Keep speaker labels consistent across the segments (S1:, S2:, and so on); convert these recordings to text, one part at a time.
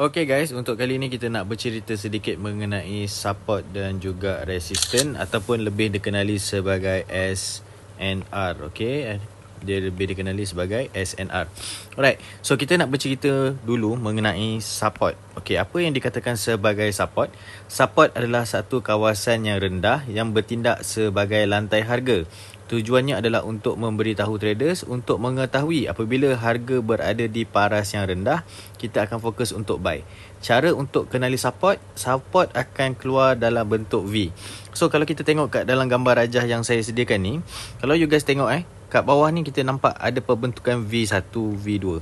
S1: Okay guys, untuk kali ni kita nak bercerita sedikit mengenai support dan juga resistance ataupun lebih dikenali sebagai SNR. Okay, dia lebih dikenali sebagai SNR. Alright, so kita nak bercerita dulu mengenai support. Okay, apa yang dikatakan sebagai support? Support adalah satu kawasan yang rendah yang bertindak sebagai lantai harga. Tujuannya adalah untuk memberitahu traders untuk mengetahui apabila harga berada di paras yang rendah, kita akan fokus untuk buy. Cara untuk kenali support, support akan keluar dalam bentuk V. So kalau kita tengok kat dalam gambar rajah yang saya sediakan ni, kalau you guys tengok eh, kat bawah ni kita nampak ada pembentukan V1, V2.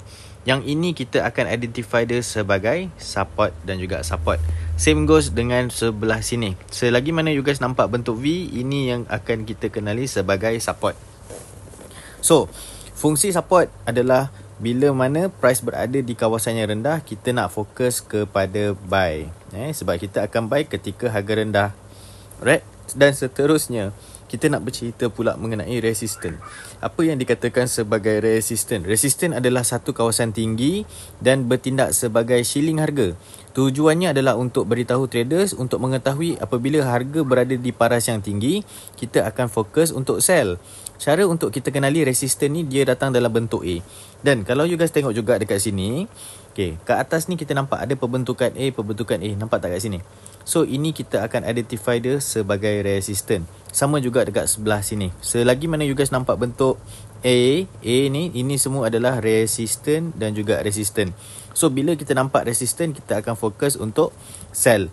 S1: Yang ini kita akan identify dia sebagai support dan juga support. Same goes dengan sebelah sini. Selagi mana you guys nampak bentuk V, ini yang akan kita kenali sebagai support. So, fungsi support adalah bila mana price berada di kawasan yang rendah, kita nak fokus kepada buy. Eh, sebab kita akan buy ketika harga rendah. Right? Dan seterusnya, kita nak bercerita pula mengenai resistance. Apa yang dikatakan sebagai resistance? Resistance adalah satu kawasan tinggi dan bertindak sebagai shilling harga. Tujuannya adalah untuk beritahu traders untuk mengetahui apabila harga berada di paras yang tinggi, kita akan fokus untuk sell. Cara untuk kita kenali resistance ni dia datang dalam bentuk A. Dan kalau you guys tengok juga dekat sini, okay, kat atas ni kita nampak ada pembentukan A, pembentukan A. Nampak tak kat sini? So ini kita akan identify dia sebagai resistance. Sama juga dekat sebelah sini. Selagi mana you guys nampak bentuk A, A ni, ini semua adalah resistant dan juga resistant. So bila kita nampak resistant, kita akan fokus untuk sell.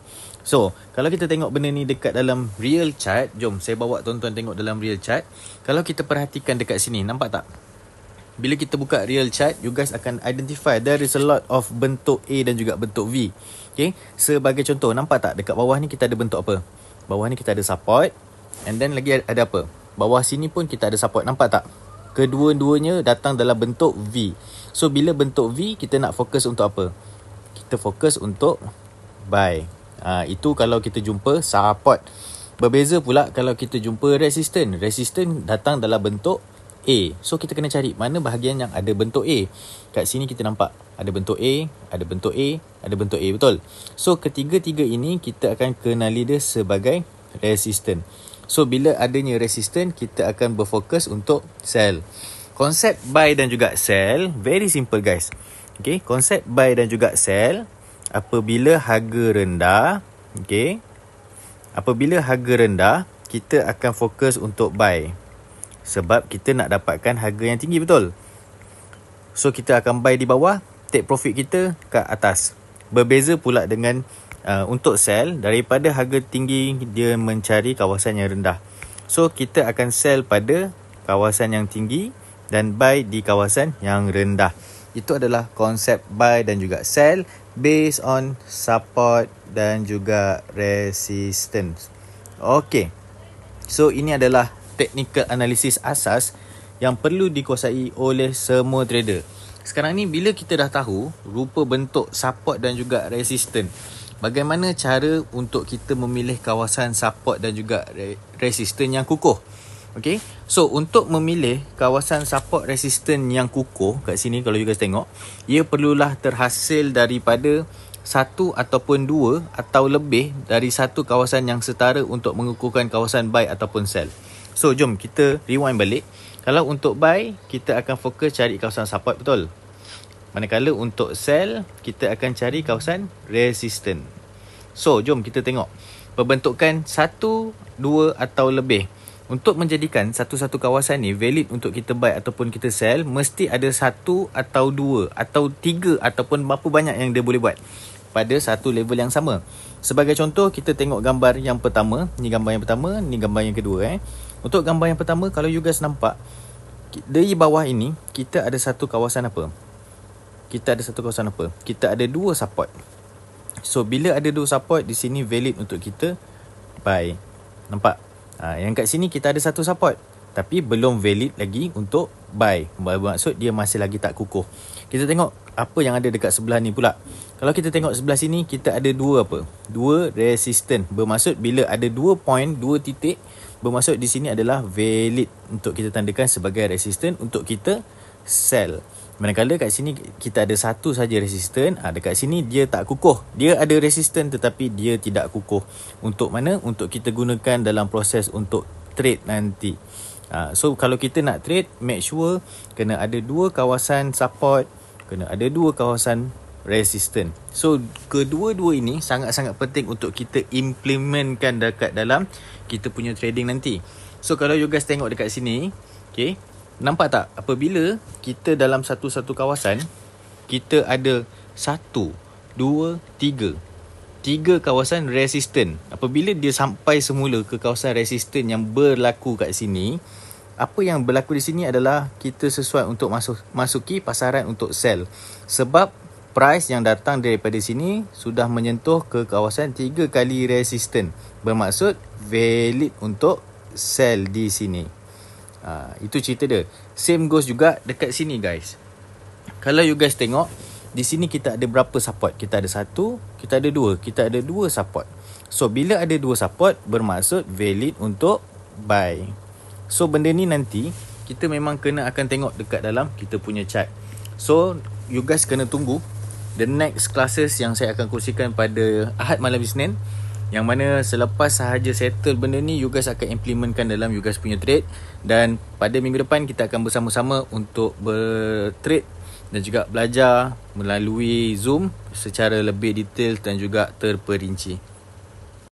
S1: So, kalau kita tengok benda ni dekat dalam real chart, jom saya bawa tuan-tuan tengok dalam real chart. Kalau kita perhatikan dekat sini, nampak tak? Bila kita buka real chart, you guys akan identify there is a lot of bentuk A dan juga bentuk V. Okay, sebagai contoh, nampak tak dekat bawah ni kita ada bentuk apa? Bawah ni kita ada support and then lagi ada apa? Bawah sini pun kita ada support, nampak tak? kedua-duanya datang dalam bentuk V. So bila bentuk V kita nak fokus untuk apa? Kita fokus untuk buy. Ha, itu kalau kita jumpa support. Berbeza pula kalau kita jumpa resistance. Resistance datang dalam bentuk A. So kita kena cari mana bahagian yang ada bentuk A. Kat sini kita nampak ada bentuk A, ada bentuk A, ada bentuk A betul. So ketiga-tiga ini kita akan kenali dia sebagai resistance. So bila adanya resistance kita akan berfokus untuk sell. Konsep buy dan juga sell very simple guys. Okay, konsep buy dan juga sell apabila harga rendah, okay. Apabila harga rendah, kita akan fokus untuk buy. Sebab kita nak dapatkan harga yang tinggi betul. So kita akan buy di bawah, take profit kita kat atas. Berbeza pula dengan uh, untuk sell daripada harga tinggi dia mencari kawasan yang rendah. So kita akan sell pada kawasan yang tinggi dan buy di kawasan yang rendah. Itu adalah konsep buy dan juga sell based on support dan juga resistance. Okay. So ini adalah technical analysis asas yang perlu dikuasai oleh semua trader. Sekarang ni bila kita dah tahu rupa bentuk support dan juga resistance bagaimana cara untuk kita memilih kawasan support dan juga resisten yang kukuh. Okay, so untuk memilih kawasan support resisten yang kukuh kat sini kalau you guys tengok, ia perlulah terhasil daripada satu ataupun dua atau lebih dari satu kawasan yang setara untuk mengukuhkan kawasan buy ataupun sell. So jom kita rewind balik. Kalau untuk buy, kita akan fokus cari kawasan support betul. Manakala untuk sell, kita akan cari kawasan resistant. So, jom kita tengok. Perbentukan satu, dua atau lebih. Untuk menjadikan satu-satu kawasan ni valid untuk kita buy ataupun kita sell, mesti ada satu atau dua atau tiga ataupun berapa banyak yang dia boleh buat pada satu level yang sama. Sebagai contoh, kita tengok gambar yang pertama. Ni gambar yang pertama, ni gambar yang kedua. Eh. Untuk gambar yang pertama, kalau you guys nampak, di bawah ini, kita ada satu kawasan apa? kita ada satu kawasan apa? Kita ada dua support. So bila ada dua support di sini valid untuk kita buy. Nampak? Ha, yang kat sini kita ada satu support tapi belum valid lagi untuk buy. Bermaksud dia masih lagi tak kukuh. Kita tengok apa yang ada dekat sebelah ni pula. Kalau kita tengok sebelah sini kita ada dua apa? Dua resistant. Bermaksud bila ada dua point, dua titik bermaksud di sini adalah valid untuk kita tandakan sebagai resistant untuk kita sell. Manakala kat sini kita ada satu saja resisten, ha, dekat sini dia tak kukuh. Dia ada resisten tetapi dia tidak kukuh. Untuk mana? Untuk kita gunakan dalam proses untuk trade nanti. Ha, so kalau kita nak trade, make sure kena ada dua kawasan support, kena ada dua kawasan resisten. So kedua-dua ini sangat-sangat penting untuk kita implementkan dekat dalam kita punya trading nanti. So kalau you guys tengok dekat sini, okay, Nampak tak apabila kita dalam satu-satu kawasan kita ada satu, dua, tiga. Tiga kawasan resisten. Apabila dia sampai semula ke kawasan resisten yang berlaku kat sini, apa yang berlaku di sini adalah kita sesuai untuk masuk masuki pasaran untuk sell. Sebab price yang datang daripada sini sudah menyentuh ke kawasan tiga kali resisten. Bermaksud valid untuk sell di sini. Ha, itu cerita dia. Same goes juga dekat sini guys. Kalau you guys tengok, di sini kita ada berapa support? Kita ada satu, kita ada dua. Kita ada dua support. So, bila ada dua support, bermaksud valid untuk buy. So, benda ni nanti, kita memang kena akan tengok dekat dalam kita punya chart. So, you guys kena tunggu the next classes yang saya akan kongsikan pada Ahad malam Isnin. Yang mana selepas sahaja settle benda ni You guys akan implementkan dalam you guys punya trade Dan pada minggu depan kita akan bersama-sama untuk bertrade Dan juga belajar melalui Zoom Secara lebih detail dan juga terperinci